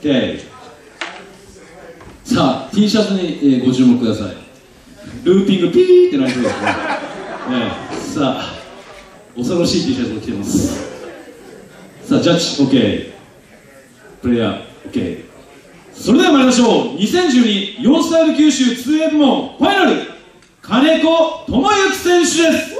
OK さあ T シャツに、えーご注目ください。ルーピングピーってなりそうですね、えーさあ恐ろしい T シャツを着てます。さあジャッジ OK プレイヤー OK それでは参りましょう。2012ヨンスタイル九州 2A 部門ファイナル。金子智之選手です。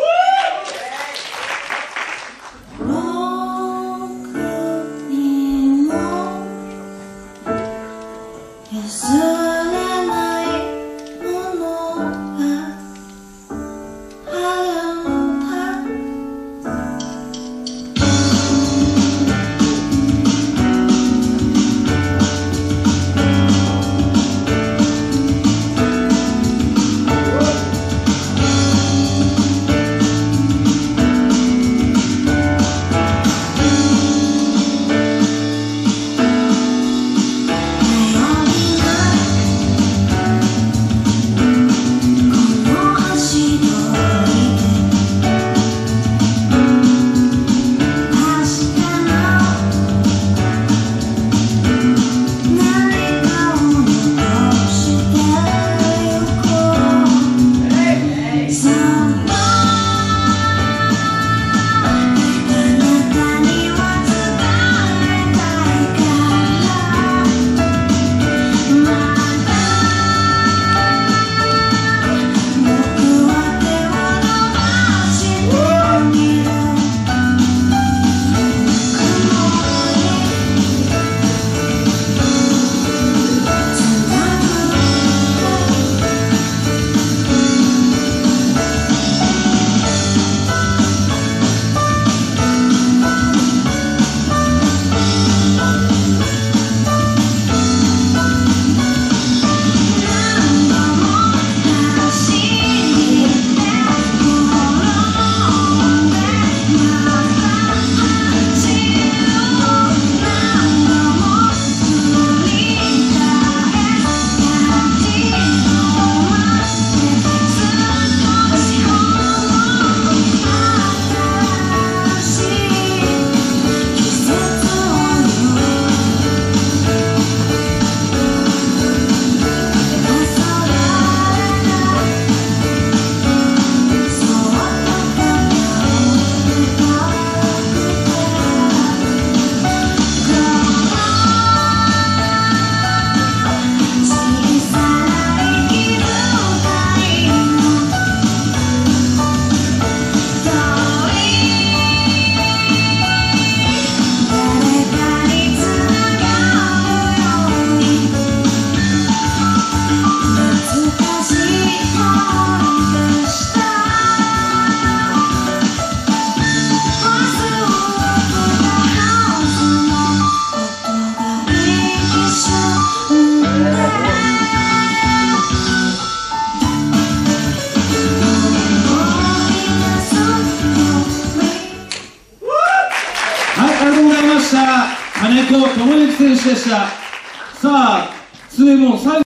はい、ありがとうございました。金子智之選手でした。さあ、2も最後